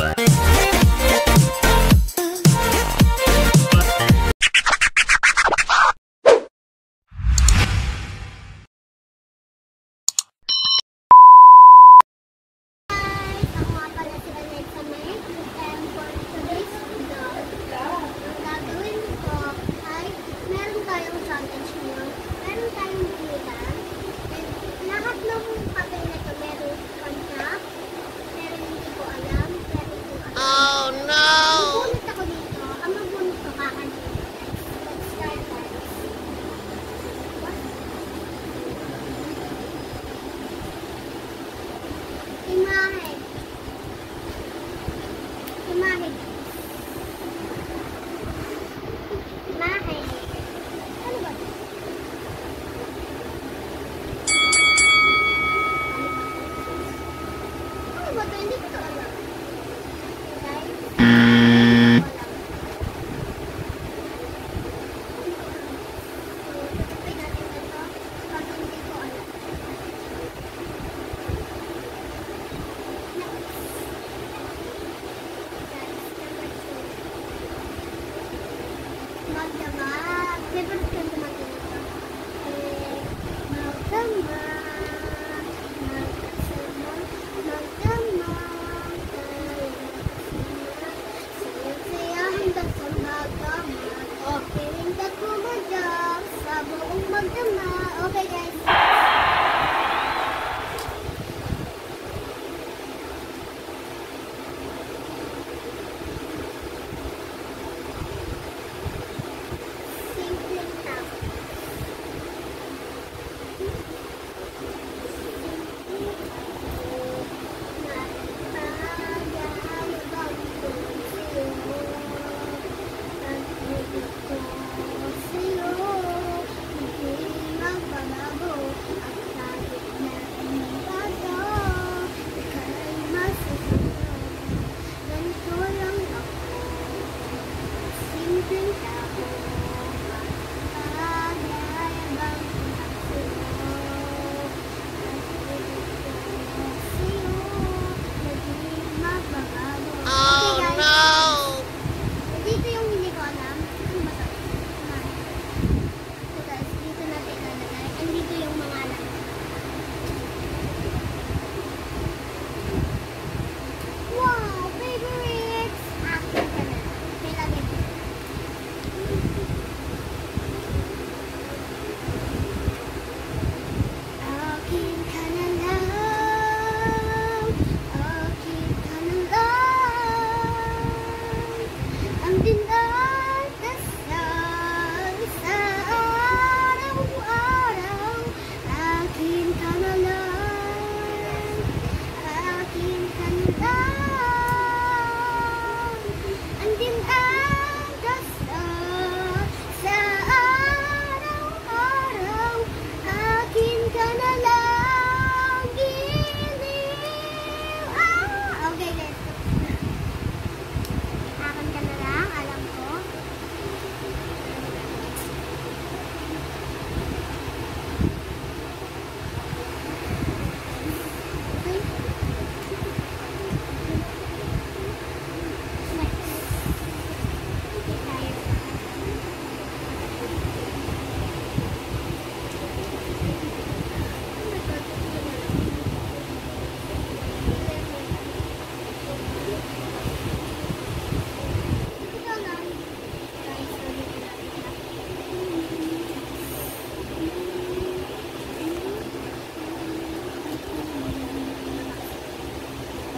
Bye.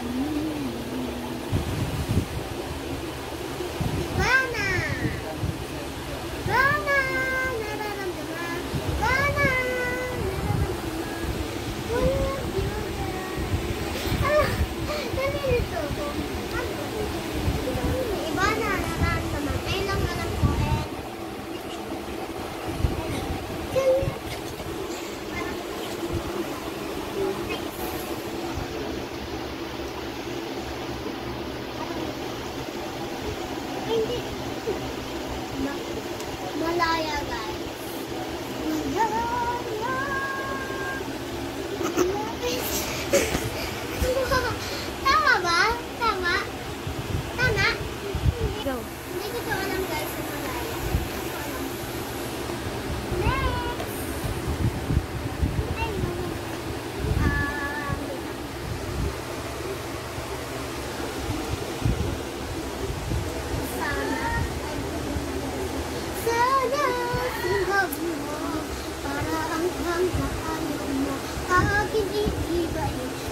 Mm. Malaya guys. Malaya. Thank you.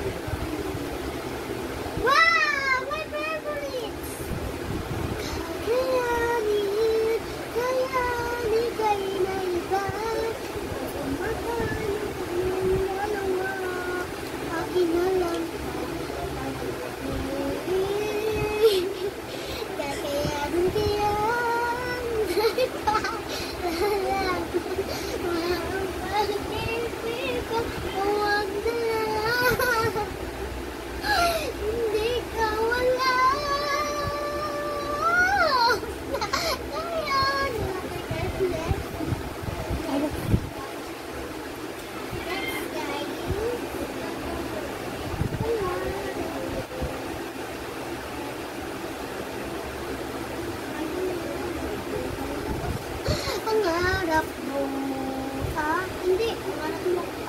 Saturday. anak mo. Ha? Hindi, ang anak mo.